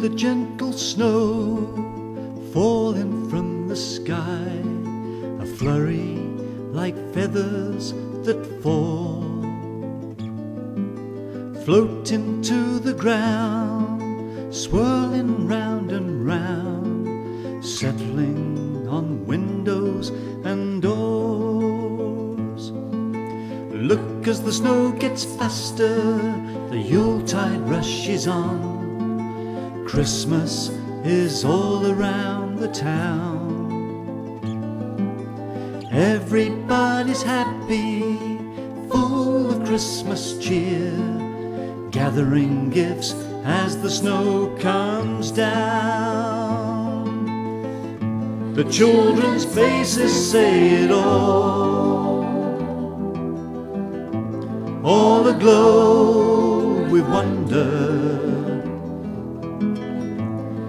the gentle snow falling from the sky, a flurry like feathers that fall, floating to the ground, swirling round and round, settling on windows and doors. Look as the snow gets faster, the Yuletide rush is on. Christmas is all around the town. Everybody's happy, full of Christmas cheer, gathering gifts as the snow comes down. The children's faces say it all, all aglow with wonder.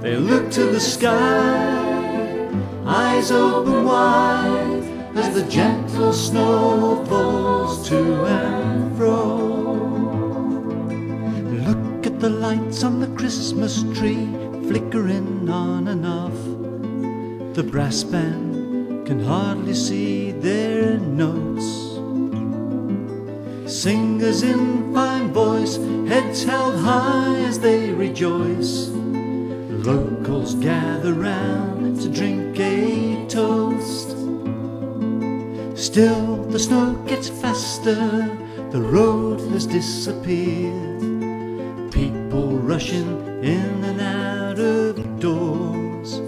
They look to the sky, eyes open wide, as the gentle snow falls to and fro. Look at the lights on the Christmas tree, flickering on and off. The brass band can hardly see their notes. Singers in fine voice, heads held high as they rejoice. Gather round to drink a toast. Still, the snow gets faster, the road has disappeared. People rushing in and out of doors.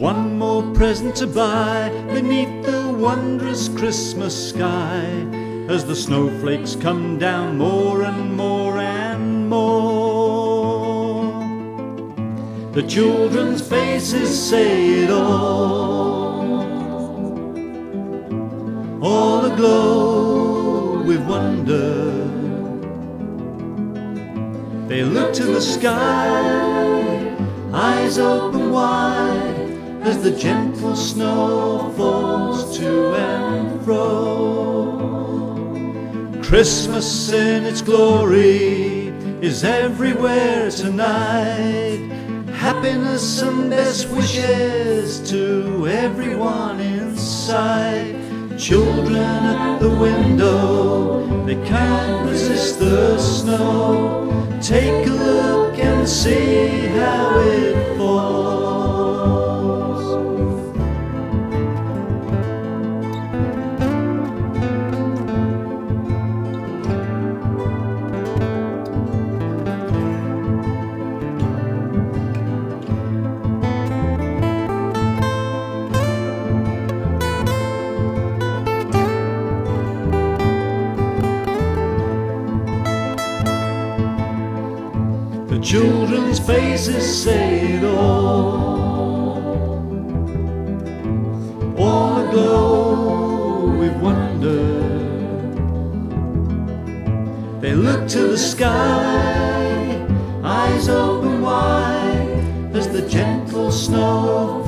One more present to buy beneath the wondrous Christmas sky as the snowflakes come down more and more The children's faces say it all, all aglow with wonder. They look to the sky, eyes open wide, as the gentle snow falls to and fro. Christmas in its glory is everywhere tonight. Happiness and best wishes to everyone inside. Children at the window, they can't resist the snow. Take a look and see how it children's faces say it all, all aglow with wonder. They look to the sky, eyes open wide, as the gentle snow